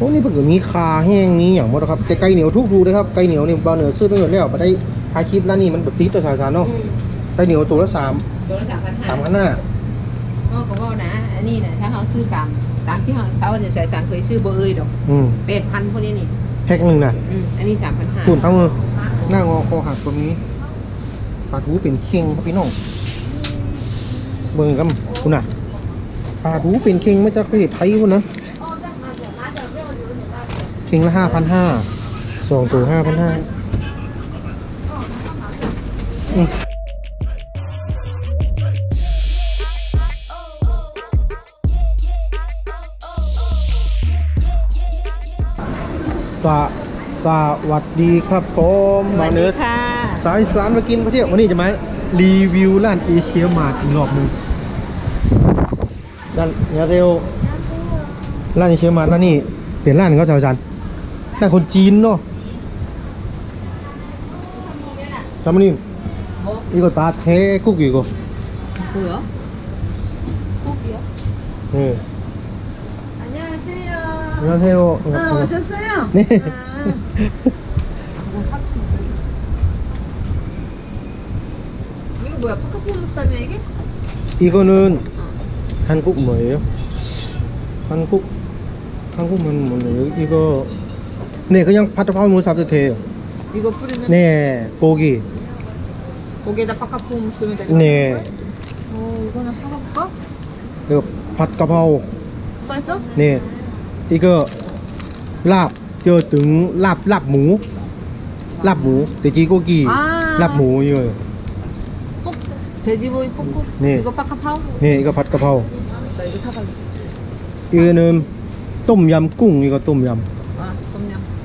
อ้นี่เพิ่งก็มีคาแห้งมีอย่างหมดแล้วครับแต่ไก่เหนียวทุกทูเลยครับไก่เหนียวนี่บ่าวเหนือซื้อไปหมดแล้วบ่ได้พาคลิปร้านนี้มันแบบติดตัวสารๆเนาะอืมไก่เหนียวตัวละสามตัวละสามพันห้าสามพันห้าพ่อก็ว่านะ อันนี้นะถ้าเขาซื้อตามตามที่เขาเขาจะใส่สารเคยซื้อบ่เอ้ยดอกอืมเป็ดพันพวกนี้นี่แพ็คหนึ่งน่ะอืมอันนี้สามพันห้าตุ่นเอามือหน้างอคอหักตัวนี้ปลาทูเป็นเข่งครับพี่น้องเบิ่งกันคุณน่ะปลาทูเป็นเข่งมาจากประเทศไทยคุณนะ เข่งละห้าพันห้าสองตัวห้าพันห้าสะสวัสดีครับผมสวัสเนิดีร์ดค่ะสายสารมากินประเทศวันนี้จะมารีวิวร้านเอเชียมาร์ทอีกรอบหนึ่งร้านยาเซลร้านเอเชียมาร์ทร้านนี้เปลี่ยนร้านเขาชาวจัน ร้านคนจีนเนาะจำมันนี่อีกตาเทคุกอีกอ่ะ 뭐야? 꼭이야? เออ 안녕하세요. ยาเซล 아, 오셨어요? 네. 아. 이거 뭐야? 파카포무쌈이야 이게? 이거는 한국 뭐예요? 한국 한국은 뭐예요? 이거 네 그냥 파타파우 무사 도 돼요. 이거 뿌리면 네 고기 고기에다 파카포무쌈을 되는 네 거야? 어, 이거는 사볼까? 이거 팥가파오 써있어? 네 이거 랍 저 등 랍 랍무 랍무 돼지고기 아. 랍무 이거요. 뽁 돼지고기 뽁뽁? 네. 이거 파카파오? 네 이거 팥가파오 나 이거 사갈래. 이거는 똠얌꿍 이거 똠얌.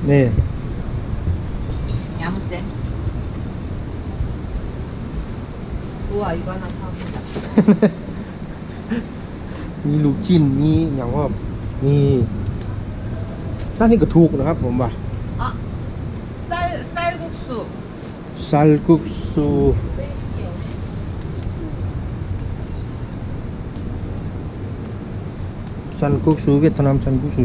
네 야무세. 우와, 이거 하나 사봅니다. มีลูกชิ้นมีอย่างว่ามีด้านนี้ก็ถูกนะครับผมว่า 아, 쌀, 쌀국수. ซัลกุกซูซันกุกซูเวียดนามซันกุกซู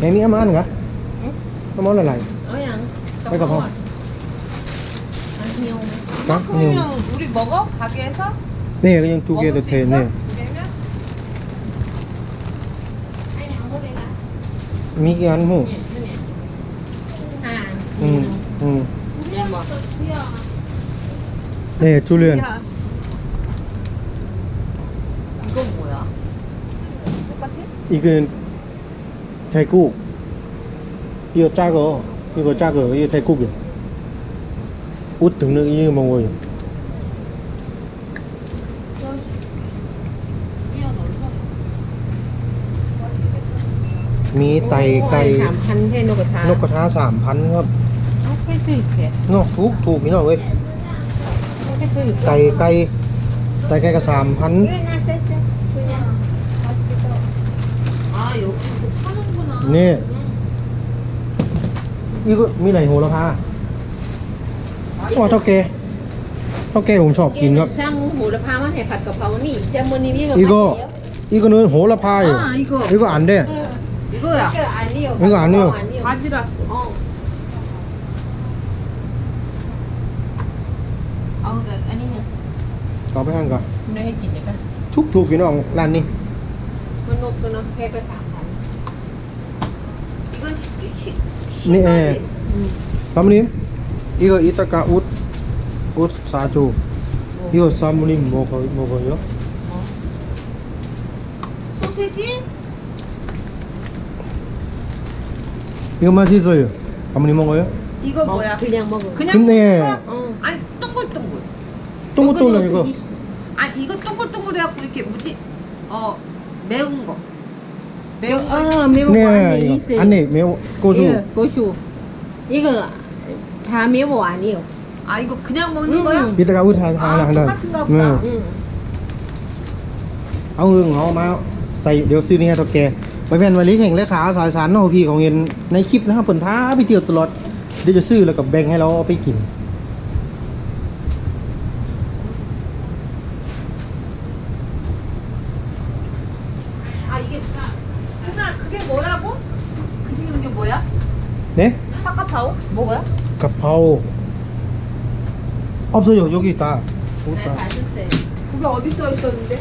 Yang ni amahan ka? Hmm? Kamu na lang? Oh, yan. May kapo. 안녕. 나? 그러면 우리 먹어? 가게에서? 네, 그냥 두 개도 돼. 네. 미기 안 무. 응, 응. 네, 줄리언. 이건 뭐야? 똑같아? 이건 대국 이거 작어 이거 작어 이거 대국이야 옷 등등 이거 먹어요มีไตไก่ สามพันให้นกกระทาน กกระทาสามพันครับ เอาไปถือแค่ เนาะถูกถูกพี่น้องเว้ย เอาไปถือ ไก่ไก่ไก่ไก่ก็สามพัน นี่นี่ก็มีไหนโหระพาอ๋อเท่าเกเท่าเกผมชอบกินครับช่างโหระพามาให่ผัดกะเพรานี่จำมือนี้มีกับอีกอีกนู้นโหระพาอยู่อีกอันเด้อีกอะอันนี้อีกอันนี้พัดจิรัสเอาแต่อันนี้เนี่ยขอไปห้างก่อนไม่ให้กินเดี๋ยวกันทุกถูกพี่น้องร้านนี้มันนกกันเนาะแค่ไปสาม 네. 시바지. 사모님 이거 이따가 옷 옷 사줘. 이거 사모님 먹어 먹어요? 소세지? 이거 맛있어요. 사모님 먹어요? 이거 뭐야? 그냥 먹어 그냥 근데- 거야? 어. 아니 동글동글. 똥똥 이거. 아니 이거 동글동글해갖고 이렇게 뭐지? 어 매운 거. 매운 어, 거. 매운 거 เนี่ย 안에 있어요. อันนี้เมลโกจู 이거 고추. 이거 다 매워 아니에요. 아 이거 그냥 먹는 음. 거야? พิตากาอุทานทานอาหาร 똑같은가 เอ 보다. อ 응. เอาเงินเขามาใส่เดี๋ยวซื้อนี่ให้ตัวแกไปแว่นวันนี้แข่งเลขาสายสารนอกพี่ของเงินในคลิปนะครับเปิดท้าไปเที่ยวตลอดเดี๋ยวจะซื้อแล้วกับแบ่งให้เราเอาไปกิน 네? 아까 바오? 뭐가요? 아까 바오 없어요 여기 있다 네, 다 네, 그게 어디 써 있었는데?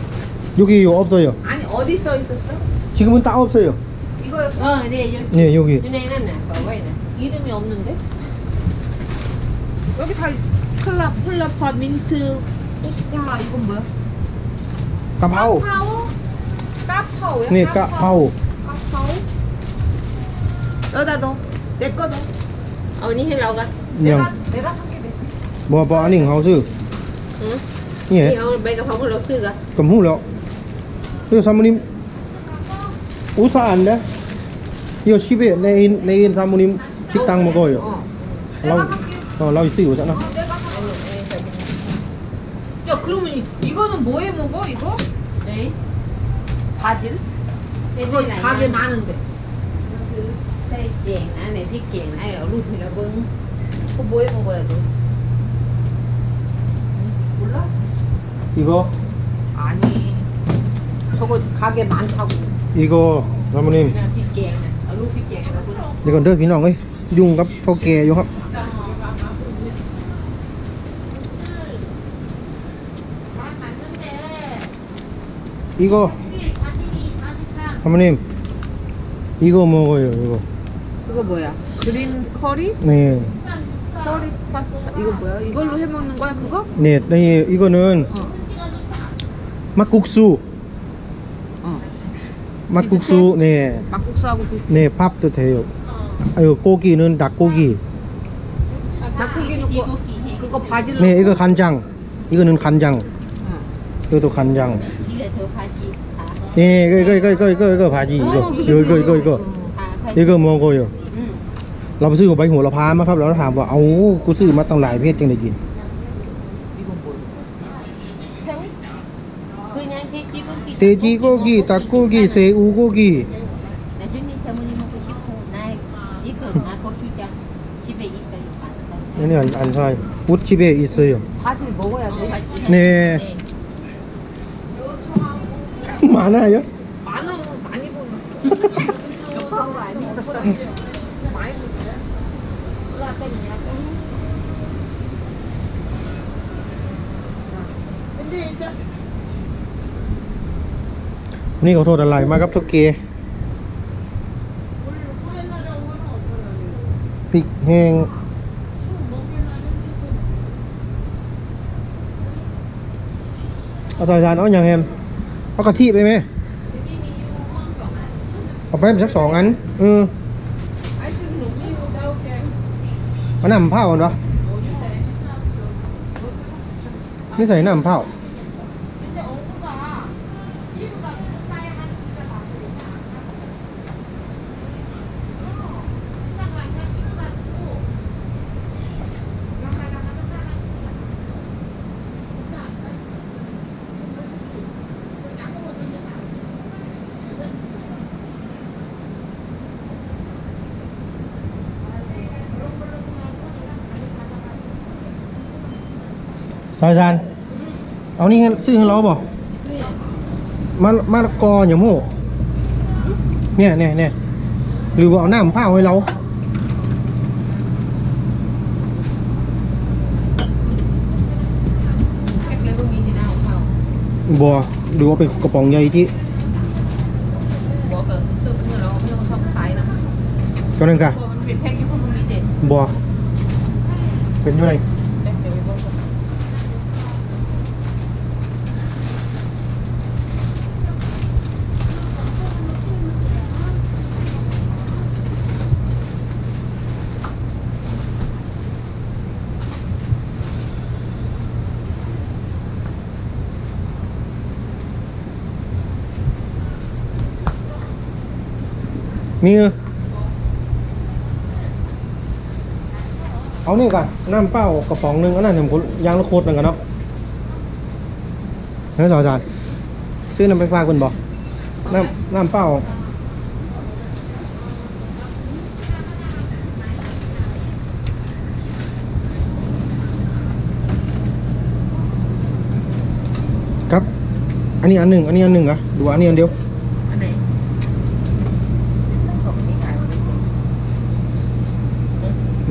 여기 없어요 아니 어디 써 있었어? 지금은 딱 없어요 이거였어? ờ đi vô 네 여기 네, vô đây 네, 뭐, 뭐 이름이 없는데? 여기 다 클라, 콜라파, 민트, 꼬스콜라 이건 뭐야? 까파오 까파오? 까파오야? 네 까파오 까파오? 여다 넣어 내 거도. 언니 힐 나가. 내가 내가 할게. 뭐 bỏ anh hậu sư. Ừ. Nhỉ. Hậu bây giờ không lậu sư cả. Cầm hũ lậu. Tôi sao muốn Ú sao ăn đấy. Yo chi biết này in này in sao muốn tăng một à? ờ, rồi. Lau. Ờ lau sư của chẳng nào. 야 그러면 이거는 뭐해 먹어 이거? 네 바질? 이거 가게 많은데 해드리나, 바질 이나. 많은데 그, 쌀갱, 안에 빗갱, 안에 루피라 붕. 그거 뭐해 먹어야 돼? 몰라? 이거 아니 저거 가게 많다고 이거 사모님 그냥 빗갱, 어, 루피갱이라 붕. เดี๋ยวก่อนเด้อพี่น้องเอ้ยยุ่งกับเท่าแก่อยู่ครับ 이거 사모님 이거 먹어요 이거 그거 뭐야? 그린 커리? 네, 커리 파스타 이거 뭐야? 이걸로 해 먹는 거야 그거? 네, 네 이거는 어. 막국수 어. 막국수 네, 막국수하고 그네 밥도 돼요 아유 고기는 닭고기 닭고기 넣고 그거 바질 네 넣고 이거 간장 이거는 간장 응. 이것도 간장. 네 이거 이거 이거 이거 이거 이거 바지 이거 이거 이거 이거 이거 นี่ก็มองกูอยู่เราไปซื้อหัวใบหัวละพามาครับ เราถามว่าเอากูซื้อมาตั้งหลายเพศจังเลยกินเตจิโกกีตะโกกีเซอูโกกีนี่อันอันใช่พุทธิเบอิสเยเน่มาหน้าเยอะ ดีจ้ะนี่ขอโทษอะไรมากครับทุกเกพริกแห้งเอาใส่จานเอาอย่างเอ็มเอากระทิไปไหมเอาไปสักสองอันเออมันน้ำเผาเหรอไม่ใส่น้ำเผา สายจานเอานี่ให้ซื้อให้เราบ่มะมะละกออย่างโม่เนี่ยเนี่ยเนี่ยหรือว่าเอาน้ำเผาให้เราแค่เลยบ่มีที่หน้าของเขาบัวหรือว่าเป็นกระป๋องใหญ่ที่บอกก็ซื้อเพื่อเราไม่ต้องช่องซ้ายนะก็นั่นกะเพราะมันเป็นแพ็คอยู่พวกมันมีเด็ดบัวเป็นยังไง เดี๋ยวไปบอกกัน เมีเออเอานี่ก่อนน้ำเปล่ากระป๋องหนึงอันนั้นเนี่ยผมยางละโคตรหนึ่งกันเนาะเฮ้ยสาวจานซื้อน้ำไปฝากคุณบอกน้ำน้ำเปล่าครับ อันนี้อันหนึ่งอันนี้อันหนึ่งเหรอดูอันนี้อันเดียว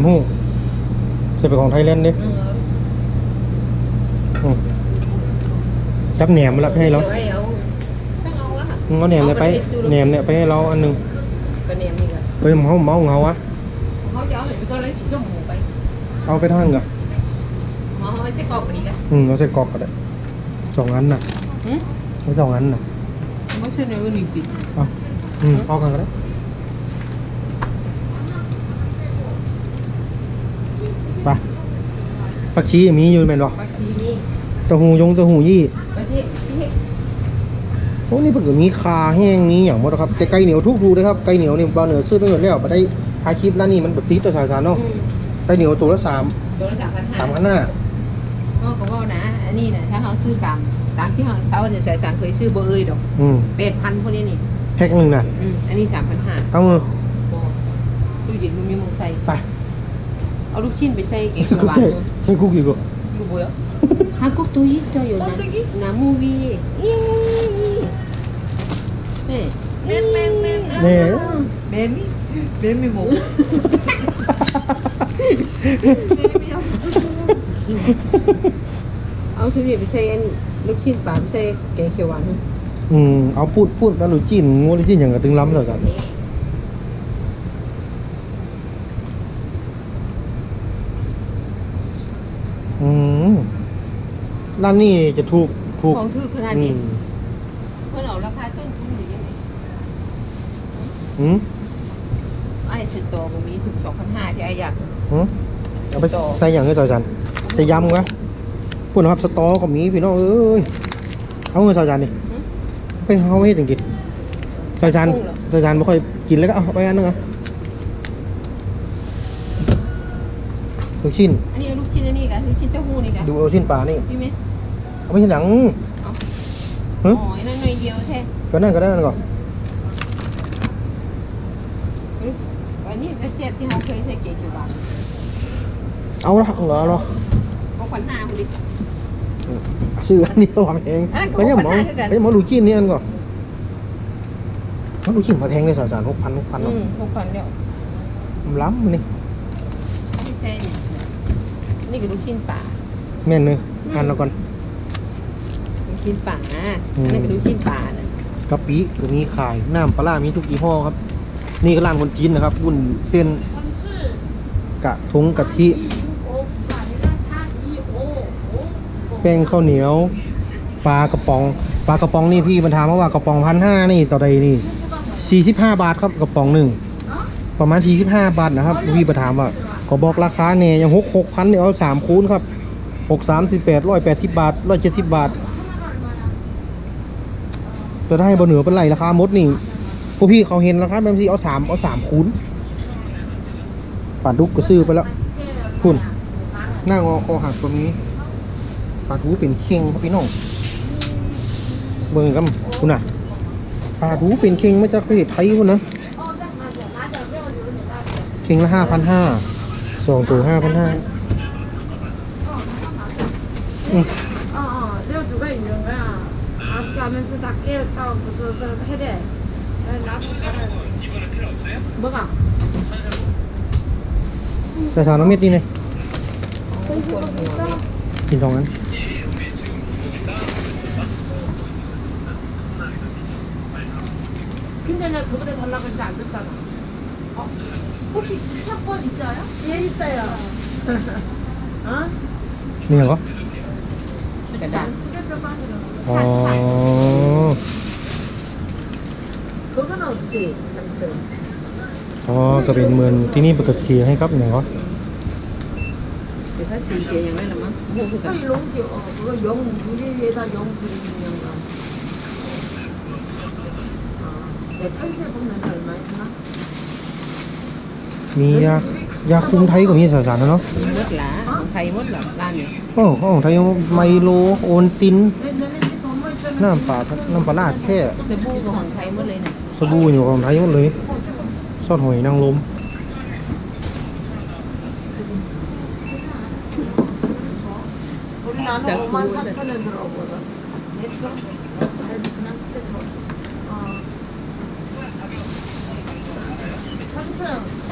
หจะเป็นของไทยแลนด์ดิ เออ อืมจับแหนมมาละให้เรา ดี๋ยวเอาต้องเอาอะค่ะ มึงเอาแหนมเนี่ยไปแหนมเนี่ยไปให้เราอันหนึ่ง ก็เนมนี่ก็ ไปเมาเมาของเขาอะ เขาจะเอาหรือก็เลยส้มหมูไป เอาไปท่านก่อน หมอเขาไม่ใช่กรอบกว่านี้กัน อืมเอาใส่กรอกก็ได้สองอันน่ะ หืม เอาสองอันน่ะ ไม่ใช่เนื้อจริง เอาอืมเอากันก็ได้ ผักชีมีอยู่แม่นบ่ๆบางทีนี่เต้าหู้ยงเต้าหู้ยี่บางทีที่โอ้นี่เพิ่นก็มีคาแห้งมีอย่างหมดแล้วครับแต่ไก่เหนียวทุกทูเลยครับไก่เหนียวนี่บ่าวเหนือซื้อไปหมดแล้วบ่ได้ถ่ายคลิปร้านนี้มันแบบติดต่อสายสารเนาะอืมไก่เหนียวตัวละสามตัวละสามพันห้าสามพันห้าก็ก็ว่านะอันนี้นะถ้าเขาซื้อตามตามที่เขาเขาเนี่ยสายสารเคยซื้อเบอร์เอ้ยดอกอืมแปดพันพวกนี้นี่แพ็คหนึ่งน่ะอืมอันนี้สามพันห้าเอามือ ตู้เย็นมันมีมงใส่ไป เอาลูกชิ้นไปใส่เก่งกว่าให้คุกอีก 태국 이거. 이거 뭐야? 한국도 있어요. 나, 번데기? 나무 위에. 네. 맴맴맴. 네. 매미? 매미 먹어. 매미야. ông thử việc xe ăn lúc xin bám xe kẻ chiều ăn ừ ông phút phút đã lúc chín mua lúc chín nhận cả từng lắm rồi cả ร้านนี้จะถูกถูกของถือขนาดอืนี้มเพื่อเราราคาต้นทุนหรือยังไงอืมไอ้สตอก็มีถึงสองพันห้าที่ไอ้อยากอืมเอาไปใส่อย่างเงี้ยจอยจันใส่ยำกะพูดนะครับสตอก็มีพี่น้องเอ้ยเอาเงินจอยจันดิไปเอาไว้ให้ถึงกินจอยจันจอยจันไม่ค่อยกินแล้วก็เอาไปอันนึงอะลูกชิ้นอันนี้เอาลูกชิ้นอันนี้กันลูกชิ้นเต้าหู้นี่กันดูเอาชิ้นปลานี่ดีไหม เอาไปทีหลังอ๋ฮะอนั่นหน่อยเดียวแท้ก็นั่นก็ได้นั่นก่อนอันนี้ก็เสียบที่เขาเคยใส่แกงเขียวหวานเอาละเอาละเอาละสองพันห้าคนดิ ซื้ออันนี้ระวังเองอันนั้นก็ไม่ใช่หมอหกพันห้าคือกัน ไม่ใช่หมอดูชิ้นนี่อันก่อนหมอดูชิ้นมาแพงเลยสาวสารหกพันหกพันอืมหกพันเดียวล้ำนี่ไม่ใช่เนี่ยนี่ก็ลูกชิ้นปลาแม่นเลยทานแล้วก่อนลู กชิ้นปลานะอืมอันนั้นก็ลูกชิ้นปลานะกะปิก็มีขายน้ำปลาร้ามีทุกยี่ห้อครับ นี่ก็ร้านคนจีนนะครับบุ่นเส้นกะทุงกะทิ แป้งข้าวเหนียวปลากระป๋องปลากระป๋องนี่พี่บรรทามมาว่ากระป๋องพันห้านี่ต่อใดนี่สี่สิบห้าบาทครับกระป๋องหนึ่งประมาณสี่สิบห้าบาทนะครับพี่บรรทามว่าก็บอกราคาเนี่ยยังหกหกพันเนี่ยเอาสามคูณครับหกสามสิบแปดร้อยแปดสิบบาทร้อยเจ็ดสิบบาท จะได้บนเหนือเป็นไรราคามดนี่พวกพี่เขาเห็นราคาแบบที่เอาสามเอาสามคูณป่าดุกก็ซื้อไปแล้วคุณหน้างอคอหักตรงนี้ปลาทูเป็นเข่งครับพี่น้องเบิ่งกันคุณน่ะปลาทูเป็นเข่งมาจากประเทศไทยคุณนะเข่งละห้าพันห้าสองตัวห้าพันห้า 가면서 다 깨웠다고 무서워서 해래. 네, 나도 가라. 이번에 필요 없어요? 뭐가? 자, 자, 넘겼네. 김동은. 근데 내가 저번에 달라고 했는데 안 줬잖아. 어? 혹시 사건 있어요? 예, 있어요. 어? 뭐야? 어. 진짜. อ กระดาษ 그게 좀 빠지는 อ๋อ 그건 없지, 삼촌. อ๋อ ก็เป็นเหมือนที่นี่ปกติเสียให้ครับอย่างเหรอ เดี๋ยวถ้าสีเขียวอย่างนั้นละมั้งโอ้โหคือกัน 이 롱지, 어, 그거 영, 유리 위에다 영 그리는 거. 어, 내 천세 보면 얼마 했나? มียายาคุมไทยก็มีสาวสารนะเนาะ มีหมดหลาของ ไทยมดหรอร้านนี้โอ้ของไทยไมโลโอนตินน้ำปลาน้ำปลาลาดแค่สบู่ของไทยหมดเลยนะสบู่อยู่ของไทยหมดเลยซอสหอยนางรมสักคู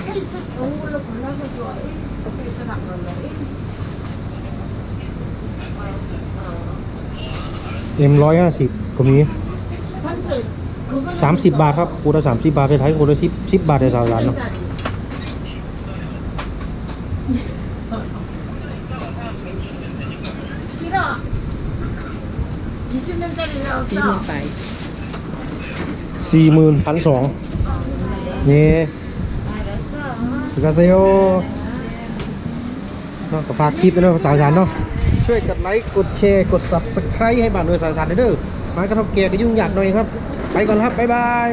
헬스 좋은 걸로 골라서 좋아 해. 저기 있어 나그러 เอ็มร้อยห้าสิบก็มีสามสิบบาทครับคูละสามสิบบาทไปไทยคูละสิบสิบบาทในสาวร้านเนาะสี่หมื่นสี่หมื่นพันสองนี่สุกาเซโอเนาะกับฝากคลิปแล้วสภาษาสารเนาะ ช่วยกดไลค์ กดแชร์ กด subscribe ให้บ้านด้วยสารสารเด้อมากระทบแก่ก็ยุ่งยากหน่อยครับ ไปก่อนครับ บ๊ายบาย